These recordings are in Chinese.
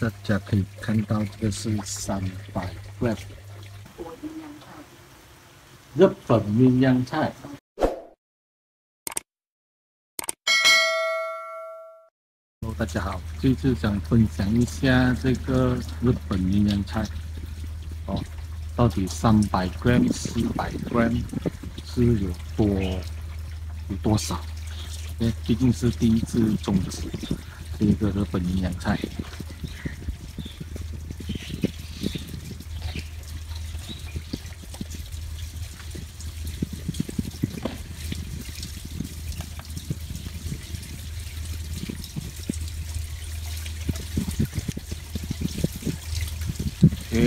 大家可以看到，这个是三百 gram 日本鸳鸯菜。哦大家好，这次想分享一下这个日本鸳鸯菜。哦，到底三百 gram、四百克是有多有多少？因为毕竟是第一次种植这个日本鸳鸯菜。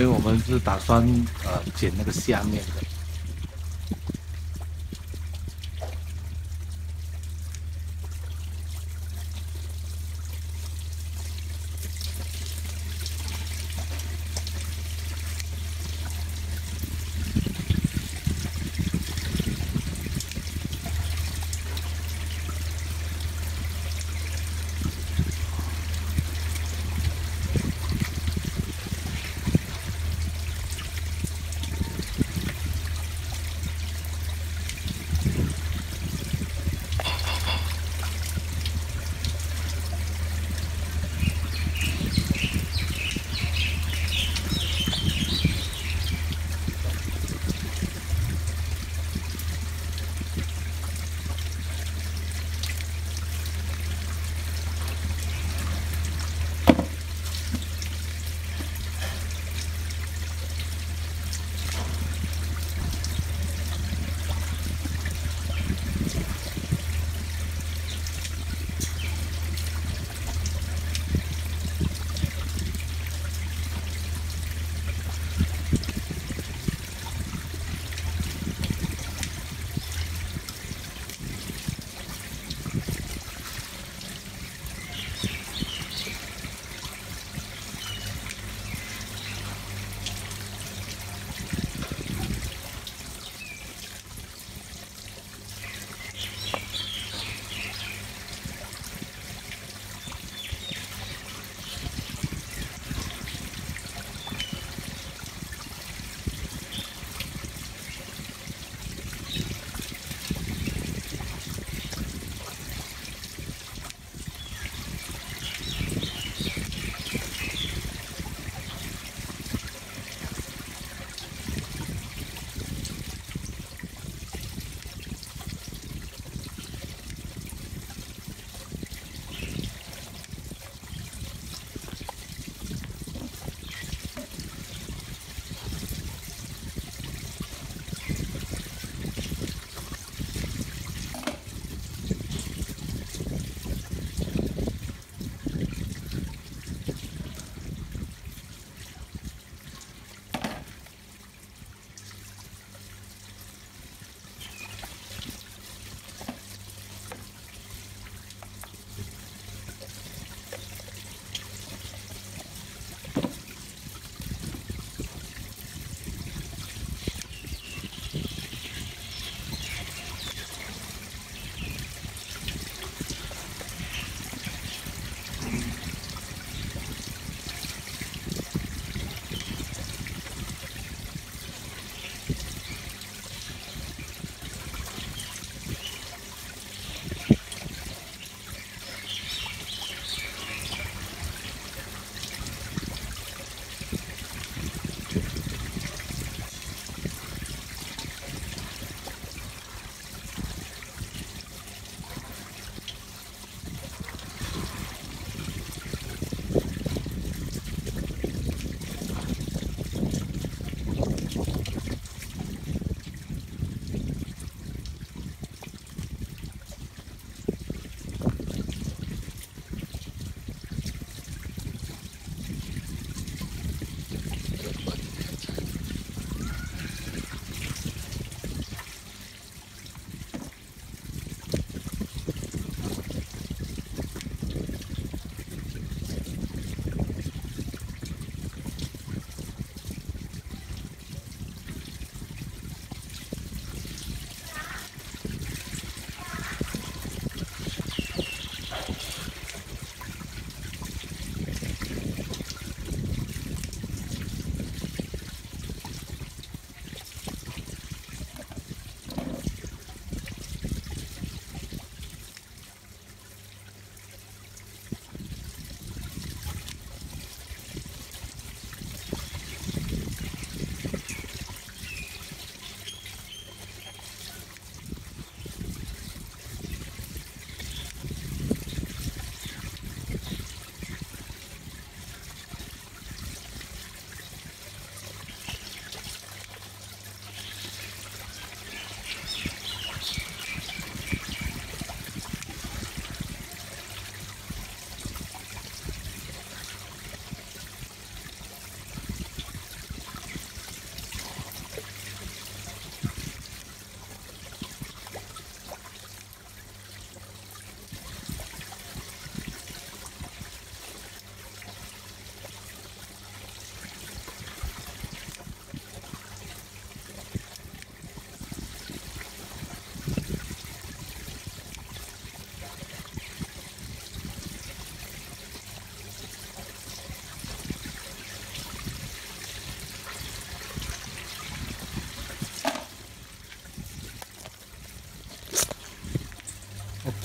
为我们是打算呃剪那个下面的。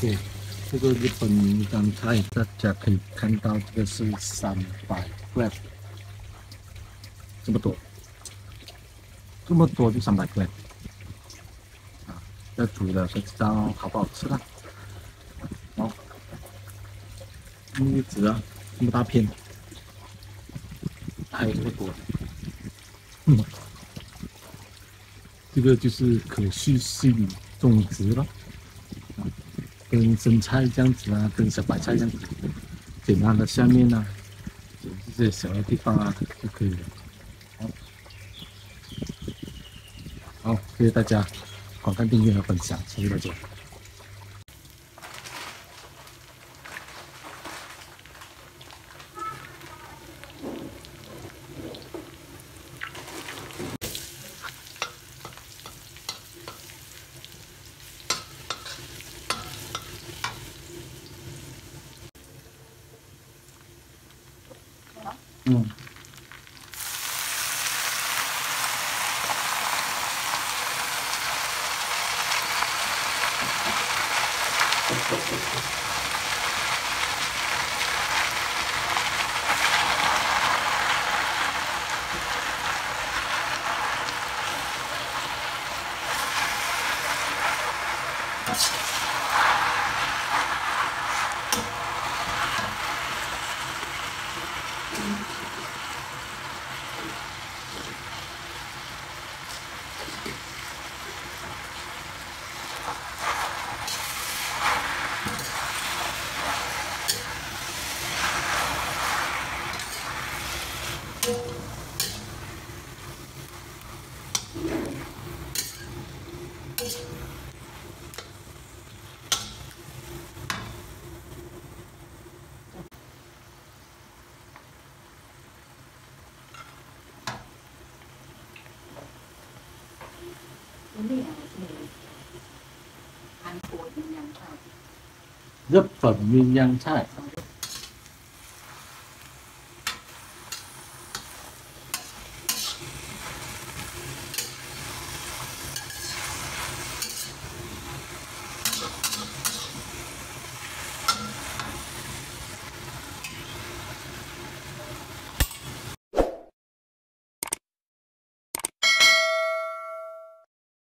对，这个日本名香菜，大家可以看到，这个是三百 gram，这么多，这么多就三百 gram，啊，要煮了才知道好不好吃了。好，栗子啊，这么大片，还有这么多，嗯，这个就是可续性种植了。跟生菜这样子啊，跟小白菜这样子，简单的下面呢，这些小的地方啊就可以了。好，好，谢谢大家观看、订阅和分享，谢谢大家。嗯。日本鸳鸯菜。